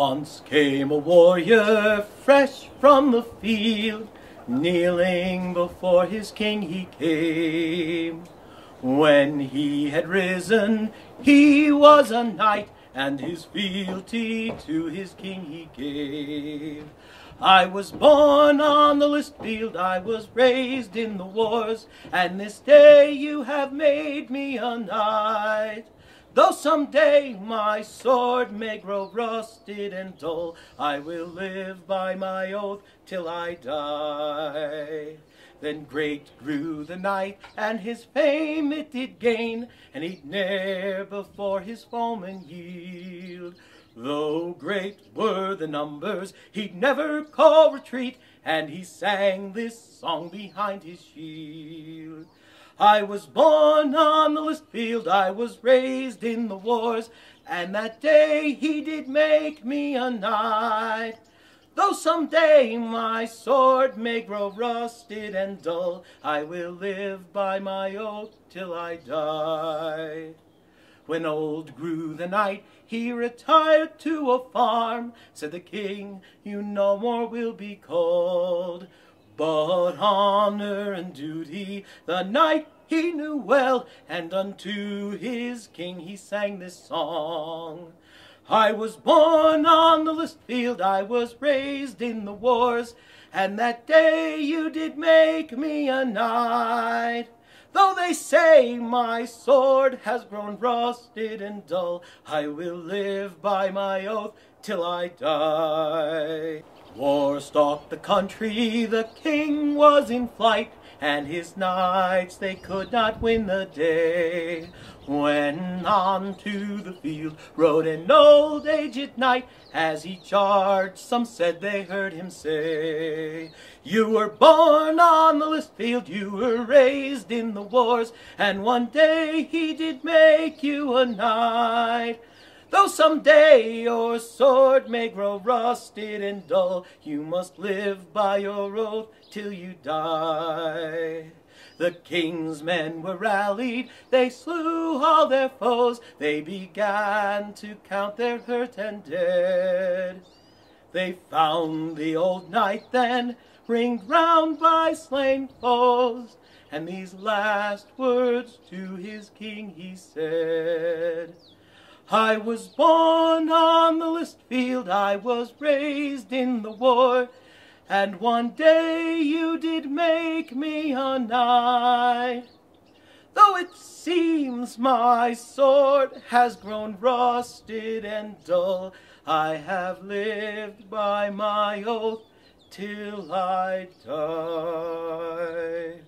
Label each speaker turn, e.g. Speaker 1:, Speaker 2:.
Speaker 1: Once came a warrior fresh from the field, kneeling before his king he came. When he had risen, he was a knight, and his fealty to his king he gave. I was born on the list field, I was raised in the wars, and this day you have made me a knight. Though some day my sword may grow rusted and dull, I will live by my oath till I die. Then great grew the knight, and his fame it did gain, and he'd ne'er before his foeman yield. Though great were the numbers, he'd never call retreat, and he sang this song behind his shield. I was born on the list field, I was raised in the wars, and that day he did make me a knight. Though some day my sword may grow rusted and dull, I will live by my oath till I die. When old grew the knight, he retired to a farm. Said the king, you no more will be called. But honor and duty the knight he knew well, and unto his king he sang this song. I was born on the list field, I was raised in the wars, and that day you did make me a knight. Though they say my sword has grown rusted and dull, I will live by my oath till I die. War stalked the country, the king was in flight, and his knights they could not win the day. When on to the field rode an old aged knight, as he charged, some said they heard him say, You were born on the list field, you were raised in the wars, and one day he did make you a knight. Though some day your sword may grow rusted and dull, you must live by your oath till you die. The king's men were rallied, they slew all their foes, they began to count their hurt and dead. They found the old knight then, ringed round by slain foes, and these last words to his king he said. I was born on the list field, I was raised in the war, and one day you did make me a knight. Though it seems my sword has grown rusted and dull, I have lived by my oath till I die.